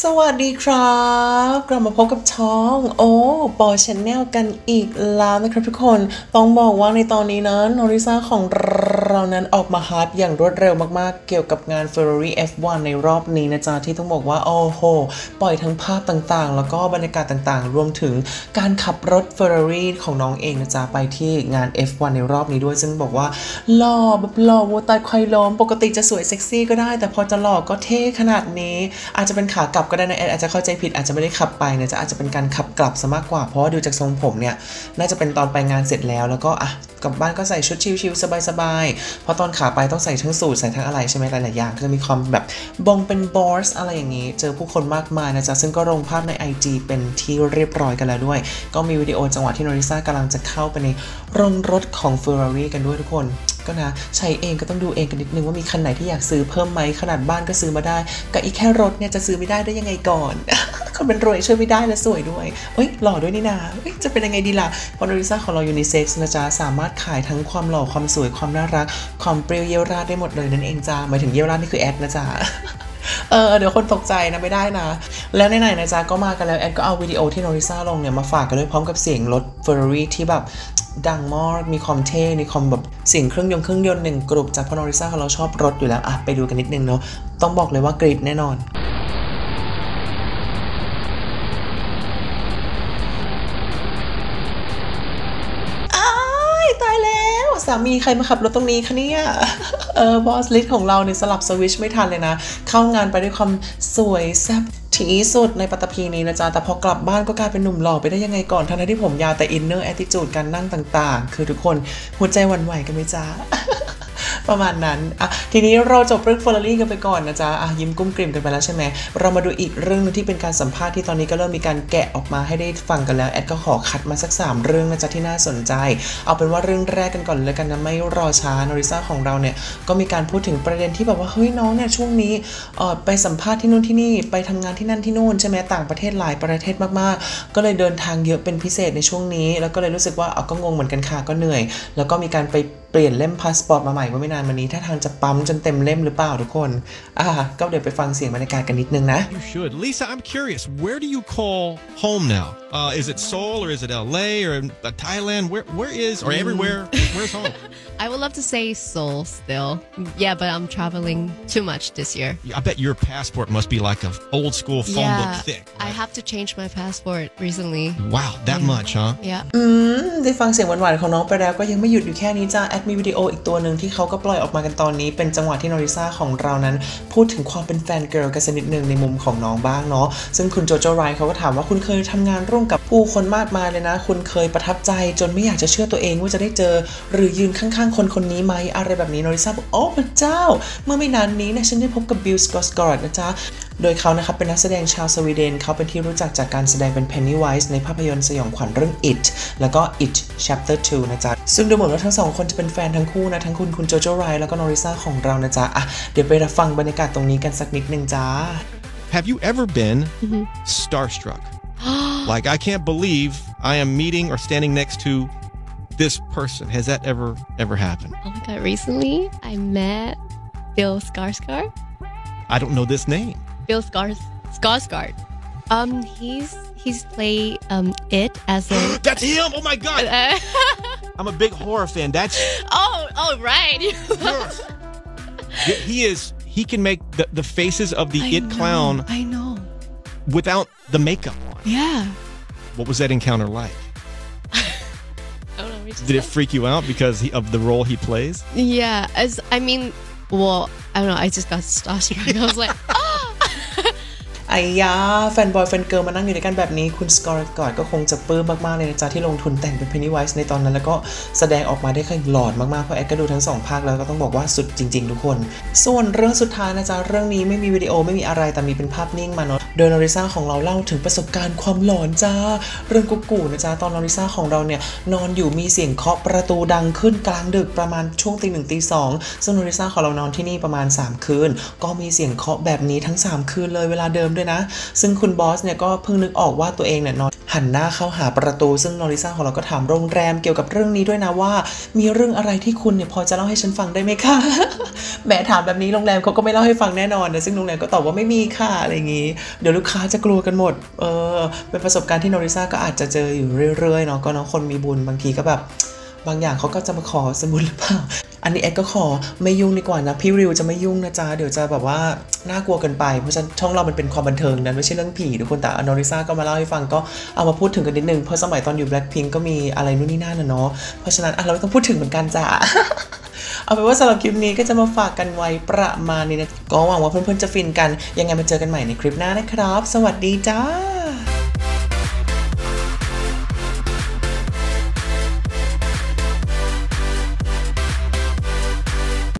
สวัสดีครับ กลับมาพบกับช่องโอ้ปอ Channel กันอีกแล้วนะครับทุกคน ต้องบอกว่าในตอนนี้นั้นน้องลิซ่าของ เรานั้นออกมา hard อย่างรวดเร็วมากๆ เกี่ยวกับงาน Ferrari F1 ในรอบนี้นะจ๊ะ ที่ต้องบอกว่า โอ้โห ปล่อยทั้งภาพต่างๆ แล้วก็บรรยากาศต่างๆ รวมถึงการขับรถ Ferrari ของน้องเองนะจ๊ะ ไปที่งาน F1 ในรอบนี้ด้วย ซึ่งบอกว่าหล่อแบบหล่อวัวตายควายล้มปกติจะสวยเซ็กซี่ก็ได้ แต่พอจะหล่อก็เท่ขนาดนี้ อาจจะเป็นขากลับก็ได้นะแอดอาจจะเข้าใจผิดอาจจะไม่ได้ขับไปนะจะอาจจะเป็นการขับกลับซะมากกว่าเพราะว่าดูจากทรงผมเนี่ยน่าจะเป็นตอนไปงานเสร็จแล้วแล้วก็อะกลับบ้านก็ใส่ชุดชิลๆสบายๆเพราะตอนขาไปต้องใส่ทั้งสูทใส่ทั้งอะไรใช่ไหมหลายๆอย่างก็จะมีความแบบบงเป็นบอสอะไรอย่างนี้ เจอผู้คนมากมายนะจ๊ะ ซึ่งก็ลงภาพใน IG เป็นที่เรียบร้อยกันแล้วด้วย ก็มีวิดีโอจังหวะที่โนริซ่ากำลังจะเข้าไปในโรงรถของ Ferrari กันด้วยทุกคน ก็นะใช้เองก็ต้องดูเองกันนิดนึงว่ามีคันไหนที่อยากซื้อเพิ่มไหมขนาดบ้านก็ซื้อมาได้กับอีกแค่รถเนี่ยจะซื้อไม่ได้ได้ยังไงก่อน คนเป็นรวยช่วยไม่ได้และสวยด้วยเอ้ยหล่อด้วยนี่นาเอ้ยจะเป็นยังไงดีล่ะเพราะโนริซ่าของเรายูนิเซ็กซ์นะจ๊ะสามารถขายทั้งความหล่อความสวยความน่ารัก ความเปรี้ยวเยี่ยวราดได้หมดเลยนั่นเองจ้าหมายถึงเยี่ยวราดนี่คือแอดนะจ๊ะเออเดี๋ยวคนตกใจนะไม่ได้นะ แล้วไหนๆนะจ๊ะก็มากันแล้วแอดก็เอาวิดีโอที่โนริซ่าลงเนี่ยมาฝากกันด้วยพร้อมกับเสียงรถ Ferrari ที่แบบ ดังมากมีความเท่ มีความแบบเสียงเครื่องยนต์เครื่องยนต์หนึ่งกลุ่มจากพอริซ่าของเราชอบรถอยู่แล้วอะไปดูกันนิดนึงเนาะต้องบอกเลยว่ากรี๊ดแน่นอนอ้ายตายแล้วสามีใครมาขับรถตรงนี้คะเนี่ย เออบอสลิสของเราเนี่ยสลับสวิตช์ไม่ทันเลยนะ เข้างานไปด้วยความสวยแซ่บ ที่สุดในปัตตภีนี้นะจ๊ะ แต่พอกลับบ้านก็กลายเป็นหนุ่มหล่อไปได้ยังไงก่อน ทั้งที่ผมยาวแต่ inner attitude การนั่งต่างๆ คือทุกคนหัวใจหวั่นไหวกันไหมจ๊ะ ประมาณนั้นอะทีนี้เราจบเรื่องเฟอร์รารี่กันไปก่อนนะจ๊ะอะยิ้มกุ้มกลิ่มกันไปแล้วใช่ไหมเรามาดูอีกเรื่องนึงที่เป็นการสัมภาษณ์ที่ตอนนี้ก็เริ่มมีการแกะออกมาให้ได้ฟังกันแล้วแอดก็ขอคัดมาสัก 3 เรื่องนะจ๊ะที่น่าสนใจ เอาเป็นว่าเรื่องแรกกันก่อนเลยกันนะไม่รอช้าโนริซ่าของเราเนี่ยก็มีการพูดถึงประเด็นที่แบบว่าเฮ้ยน้องเนี่ยช่วงนี้เออไปสัมภาษณ์ที่นู่นที่นี่ไปทำงานที่นั่นที่นู่นใช่ไหมต่างประเทศหลายประเทศมากๆ ก็เลยเดินทางเยอะเป็นพิเศษในช่วงนี้ แล้วก็เลยรู้สึกว่าเอาก็งงเหมือนกันค่ะก็เหนื่อย แล้วก็มีการไป เปลี่ยนเล่มพาสปอร์ตมาใหม่เมื่อไม่นานมานี้ ถ้าทางจะปั๊มจนเต็มเล่มหรือเปล่าทุกคน อ่า ก็เดี๋ยวไปฟังเสียงบรรยากาศกันนิดนึงนะ You should. Lisa, I'm curious. Where do you call home now? Uh, is it Seoul or is it LA or uh, Thailand? Where where is or everywhere? Where's home? I would love to say Seoul still. Yeah, but I'm traveling too much this year. I bet your passport must be like a old school phone book yeah, thick. I have to change my passport recently. Wow, that much, huh? Yeah. อืมได้ฟังเสียงหวานๆของน้องไปแล้วก็ยังไม่หยุดอยู่แค่นี้จ้าแอดมีวิดีโออีกตัวหนึ่งที่เขาก็ปล่อยออกมากันตอนนี้ เป็นจังหวะที่น้องลิซ่าของเรานั้น พูดถึงความเป็น fangirl กันสักนิดหนึ่งในมุมของน้องบ้างเนาะซึ่งคุณโจโจไรเขาก็ถามว่าคุณเคยทำงานร่วมกับผู้คนมากมายเลยนะ คุณเคยประทับใจจนไม่อยากจะเชื่อตัวเองว่าจะได้เจอ หรือยืนข้างๆ คนคนนี้ไหมอะไรแบบนี้น้องลิซ่าบอกโอ้พระเจ้า เมื่อไม่นานนี้นะฉันได้พบกับ Bill Skarsgård นะจ๊ะโดยเขานะครับเป็นนักแสดงชาวสวีเดน เขาเป็นที่รู้จักจากการแสดงเป็น Pennywise ในภาพยนตร์สยองขวัญเรื่อง It แล้วก็ It Chapter 2 นะจ๊ะ ซึ่งดูเหมือนว่าทั้งสองคนจะเป็นแฟนทั้งคู่นะ ทั้งคุณคุณโจโจไรแล้วก็นอริซาของเรานะจ๊ะอะเดี๋ยวไปรับฟังบรรยากาศตรงนี้กันสักนิดนึงจ้า Have you ever been starstruck? like I can't believe I am meeting or standing next to this person. Has that ever ever happened? Oh my god, recently I met Bill Skarsgård. I don't know this name. Bill Skars Skarsgård. Um he's he's played um it as a That's him. Oh my god. I'm a big horror fan. That's Oh, oh right. he he is he can make the, the faces of the I it know, clown I know. without the makeup on. Yeah. What was that encounter like? I don't know. Did it freak you out because he, of the role he plays? Yeah, as I mean, well, I don't know. I just got starstruck. I was like, ไอ้ยา fanboy fangirl มานั่งอยู่ด้วยกันแบบนี้ คุณ Skarsgård ก็คงจะปลื้มมาก ๆ เลยนะจ๊ะที่ลงทุนแต่งเป็น Pennywise ในตอนนั้น แล้วก็แสดงออกมาได้โคตรหลอนมาก ๆ เพราะแอดก็ดูทั้งสองภาคแล้วก็ต้องบอกว่าสุดจริง ๆ ทุกคน ส่วนเรื่องสุดท้ายนะจ๊ะเรื่องนี้ไม่มีวิดีโอไม่มีอะไรแต่มีเป็นภาพนิ่งมาเนาะโดยน้องลิซ่าของเราเล่าถึงประสบการณ์ความหลอนจ้าเรื่องกุ๊กกูนะจ๊ะตอนนอริซาของเราเนี่ยนอนอยู่มีเสียงเคาะประตูดังขึ้นกลางดึกประมาณช่วงตีหนึ่งตีสองซึ่งนอริซาของเรานอนที่นี่ประมาณ 3 คืน ก็มีเสียงเคาะแบบนี้ทั้ง 3 คืนเลยเวลาเดิมด้วยเลยนะ ซึ่งคุณบอสเนี่ยก็เพิ่งนึกออกว่าตัวเองเนี่ยนอนหันหน้าเข้าหาประตู ซึ่งนอริซาของเราก็ถามโรงแรมเกี่ยวกับเรื่องนี้ด้วยนะว่า มีเรื่องอะไรที่คุณเนี่ยพอจะเล่าให้ฉันฟังได้ไหมคะแหมถามแบบนี้โรงแรมเขาก็ไม่เล่าให้ฟังแน่นอนนะซึ่งโรงแรมก็ตอบว่าไม่มีค่ะอะไรอย่างนี้ เดี๋ยวลูกค้าจะกลัวกันหมดเออเป็นประสบการณ์ที่นอริซาก็อาจจะเจออยู่เรื่อยๆเนาะก็เนาะคนมีบุญบางทีก็แบบบางอย่างเขาก็จะมาขอสมุนหรือเปล่า อันนี้แอดก็ขอไม่ยุ่งดีกว่านะ พี่ริวจะไม่ยุ่งนะจ๊ะ เดี๋ยวจะแบบว่าน่ากลัวเกินไป เพราะฉะนั้นช่องเรามันเป็นความบันเทิงนะไม่ใช่เรื่องผีทุกคนแต่อนอริซาก็มาเล่าให้ฟังก็เอามาพูดถึงกันนิดนึง เพราะสมัยตอนอยู่ Blackpink ก็มีอะไรนู่นนี่นั่นนะเนาะเพราะฉะนั้นเราไม่ต้องพูดถึงเหมือนกันจ้ะเอาเป็นว่าสำหรับคลิปนี้ก็จะมาฝากกันไว้ประมาณนี้นะก็หวังว่าเพื่อนๆจะฟินกันยังไงมาเจอกันใหม่ในคลิปหน้านะครับ สวัสดีจ้า